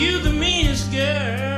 You the meanest girl.